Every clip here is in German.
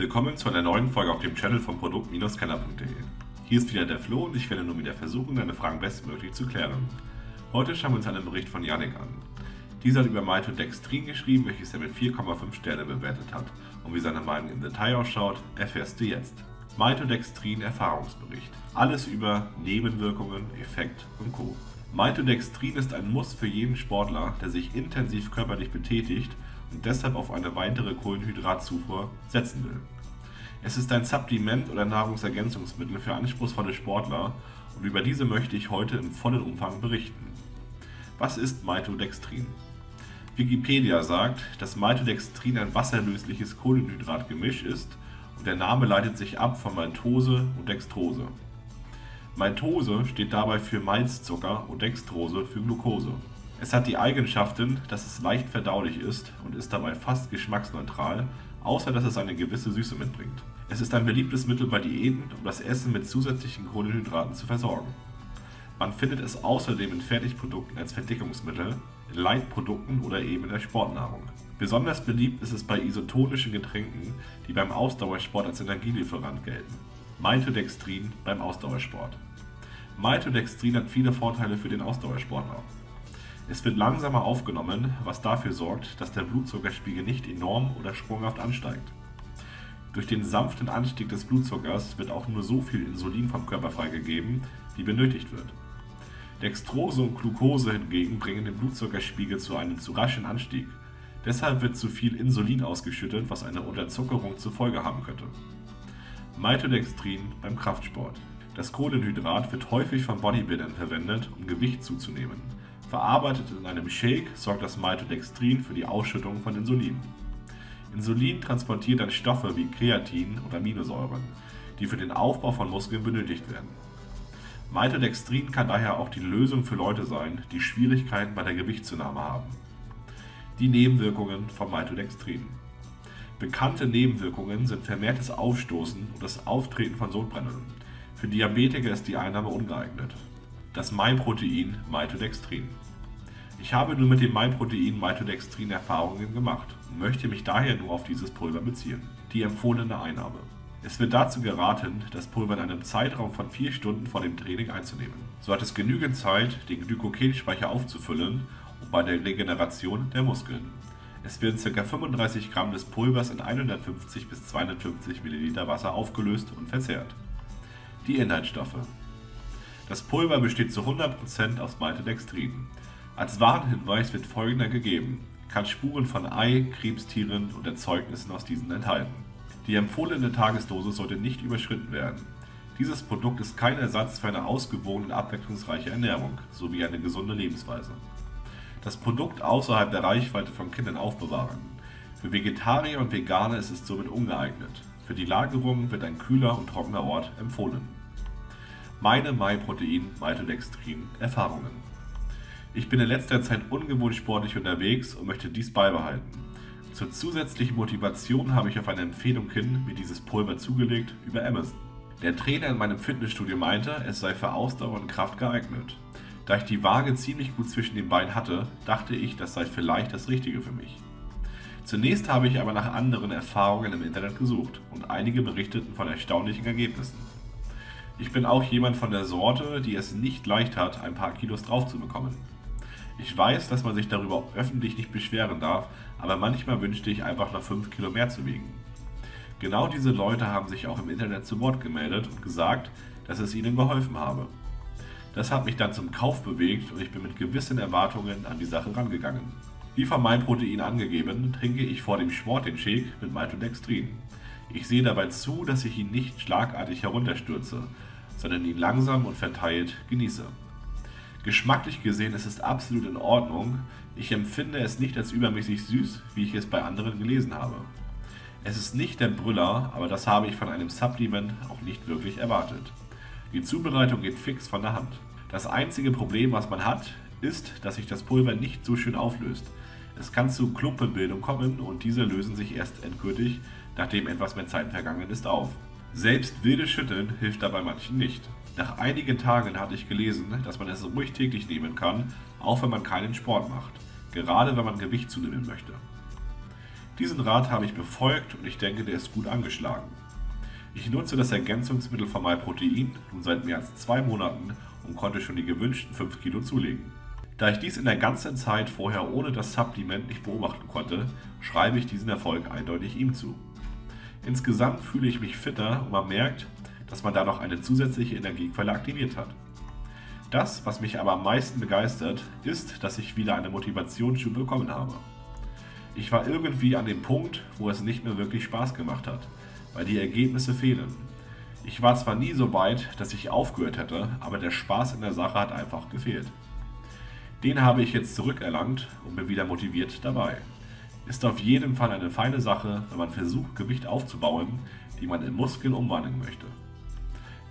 Willkommen zu einer neuen Folge auf dem Channel von produkt-kenner.de. Hier ist wieder der Flo und ich werde nun wieder versuchen, deine Fragen bestmöglich zu klären. Heute schauen wir uns einen Bericht von Yannick an. Dieser hat über Maltodextrin geschrieben, welches er mit 4,5 Sterne bewertet hat. Und wie seine Meinung im Detail ausschaut, erfährst du jetzt. Maltodextrin Erfahrungsbericht. Alles über Nebenwirkungen, Effekt und Co. Maltodextrin ist ein Muss für jeden Sportler, der sich intensiv körperlich betätigt und deshalb auf eine weitere Kohlenhydratzufuhr setzen will. Es ist ein Supplement oder Nahrungsergänzungsmittel für anspruchsvolle Sportler und über diese möchte ich heute im vollen Umfang berichten. Was ist Maltodextrin? Wikipedia sagt, dass Maltodextrin ein wasserlösliches Kohlenhydratgemisch ist und der Name leitet sich ab von Maltose und Dextrose. Maltose steht dabei für Malzzucker und Dextrose für Glucose. Es hat die Eigenschaften, dass es leicht verdaulich ist und ist dabei fast geschmacksneutral, außer dass es eine gewisse Süße mitbringt. Es ist ein beliebtes Mittel bei Diäten, um das Essen mit zusätzlichen Kohlenhydraten zu versorgen. Man findet es außerdem in Fertigprodukten als Verdickungsmittel, in Leitprodukten oder eben in der Sportnahrung. Besonders beliebt ist es bei isotonischen Getränken, die beim Ausdauersport als Energielieferant gelten. Maltodextrin beim Ausdauersport. Maltodextrin hat viele Vorteile für den Ausdauersportler. Es wird langsamer aufgenommen, was dafür sorgt, dass der Blutzuckerspiegel nicht enorm oder sprunghaft ansteigt. Durch den sanften Anstieg des Blutzuckers wird auch nur so viel Insulin vom Körper freigegeben, wie benötigt wird. Dextrose und Glucose hingegen bringen den Blutzuckerspiegel zu einem zu raschen Anstieg. Deshalb wird zu viel Insulin ausgeschüttet, was eine Unterzuckerung zur Folge haben könnte. Maltodextrin beim Kraftsport. Das Kohlenhydrat wird häufig von Bodybuildern verwendet, um Gewicht zuzunehmen. Verarbeitet in einem Shake sorgt das Maltodextrin für die Ausschüttung von Insulin. Insulin transportiert dann Stoffe wie Kreatin und Aminosäuren, die für den Aufbau von Muskeln benötigt werden. Maltodextrin kann daher auch die Lösung für Leute sein, die Schwierigkeiten bei der Gewichtszunahme haben. Die Nebenwirkungen von Maltodextrin. Bekannte Nebenwirkungen sind vermehrtes Aufstoßen und das Auftreten von Sodbrennen. Für Diabetiker ist die Einnahme ungeeignet. Das Mai-Protein Maltodextrin. Ich habe nur mit dem Mai-Protein Maltodextrin Erfahrungen gemacht und möchte mich daher nur auf dieses Pulver beziehen. Die empfohlene Einnahme. Es wird dazu geraten, das Pulver in einem Zeitraum von 4 Stunden vor dem Training einzunehmen. So hat es genügend Zeit, den Glykogenspeicher aufzufüllen und bei der Regeneration der Muskeln. Es werden ca. 35 Gramm des Pulvers in 150 bis 250 Milliliter Wasser aufgelöst und verzehrt. Die Inhaltsstoffe. Das Pulver besteht zu 100% aus Maltodextrin. Als Warnhinweis wird folgender gegeben: kann Spuren von Ei, Krebstieren und Erzeugnissen aus diesen enthalten. Die empfohlene Tagesdosis sollte nicht überschritten werden. Dieses Produkt ist kein Ersatz für eine ausgewogene und abwechslungsreiche Ernährung sowie eine gesunde Lebensweise das Produkt außerhalb der Reichweite von Kindern aufbewahren. Für Vegetarier und Veganer ist es somit ungeeignet. Für die Lagerung wird ein kühler und trockener Ort empfohlen. Meine MyProtein Maltodextrin Erfahrungen. Ich bin in letzter Zeit ungewohnt sportlich unterwegs und möchte dies beibehalten. Zur zusätzlichen Motivation habe ich auf eine Empfehlung hin mir dieses Pulver zugelegt über Amazon. Der Trainer in meinem Fitnessstudio meinte, es sei für Ausdauer und Kraft geeignet. Da ich die Waage ziemlich gut zwischen den Beinen hatte, dachte ich, das sei vielleicht das Richtige für mich. Zunächst habe ich aber nach anderen Erfahrungen im Internet gesucht und einige berichteten von erstaunlichen Ergebnissen. Ich bin auch jemand von der Sorte, die es nicht leicht hat, ein paar Kilos drauf zu bekommen. Ich weiß, dass man sich darüber öffentlich nicht beschweren darf, aber manchmal wünschte ich einfach noch 5 Kilo mehr zu wiegen. Genau diese Leute haben sich auch im Internet zu Wort gemeldet und gesagt, dass es ihnen geholfen habe. Das hat mich dann zum Kauf bewegt und ich bin mit gewissen Erwartungen an die Sache rangegangen. Wie von meinem Protein angegeben, trinke ich vor dem Sport den Shake mit Maltodextrin. Ich sehe dabei zu, dass ich ihn nicht schlagartig herunterstürze, sondern ihn langsam und verteilt genieße. Geschmacklich gesehen ist es absolut in Ordnung. Ich empfinde es nicht als übermäßig süß, wie ich es bei anderen gelesen habe. Es ist nicht der Brüller, aber das habe ich von einem Supplement auch nicht wirklich erwartet. Die Zubereitung geht fix von der Hand. Das einzige Problem, was man hat, ist, dass sich das Pulver nicht so schön auflöst. Es kann zu Klumpenbildung kommen und diese lösen sich erst endgültig, nachdem etwas mehr Zeit vergangen ist, auf. Selbst wildes Schütteln hilft dabei manchen nicht. Nach einigen Tagen hatte ich gelesen, dass man es ruhig täglich nehmen kann, auch wenn man keinen Sport macht, gerade wenn man Gewicht zunehmen möchte. Diesen Rat habe ich befolgt und ich denke, der ist gut angeschlagen. Ich nutze das Ergänzungsmittel von MyProtein nun seit mehr als zwei Monaten und konnte schon die gewünschten 5 Kilo zulegen. Da ich dies in der ganzen Zeit vorher ohne das Supplement nicht beobachten konnte, schreibe ich diesen Erfolg eindeutig ihm zu. Insgesamt fühle ich mich fitter und man merkt, dass man da noch eine zusätzliche Energiequelle aktiviert hat. Das, was mich aber am meisten begeistert, ist, dass ich wieder eine Motivationsschub bekommen habe. Ich war irgendwie an dem Punkt, wo es nicht mehr wirklich Spaß gemacht hat, weil die Ergebnisse fehlen. Ich war zwar nie so weit, dass ich aufgehört hätte, aber der Spaß in der Sache hat einfach gefehlt. Den habe ich jetzt zurückerlangt und bin wieder motiviert dabei. Ist auf jeden Fall eine feine Sache, wenn man versucht, Gewicht aufzubauen, die man in Muskeln umwandeln möchte.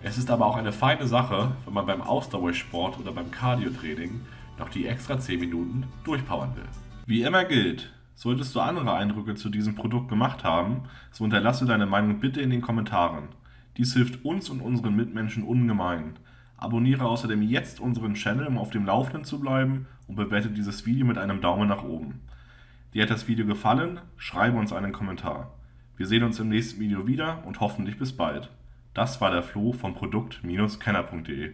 Es ist aber auch eine feine Sache, wenn man beim Ausdauersport oder beim Cardio-Training noch die extra 10 Minuten durchpowern will. Wie immer gilt, solltest du andere Eindrücke zu diesem Produkt gemacht haben, so unterlasse deine Meinung bitte in den Kommentaren. Dies hilft uns und unseren Mitmenschen ungemein. Abonniere außerdem jetzt unseren Channel, um auf dem Laufenden zu bleiben und bewerte dieses Video mit einem Daumen nach oben. Dir hat das Video gefallen? Schreibe uns einen Kommentar. Wir sehen uns im nächsten Video wieder und hoffentlich bis bald. Das war der Flo von Produkt-Kenner.de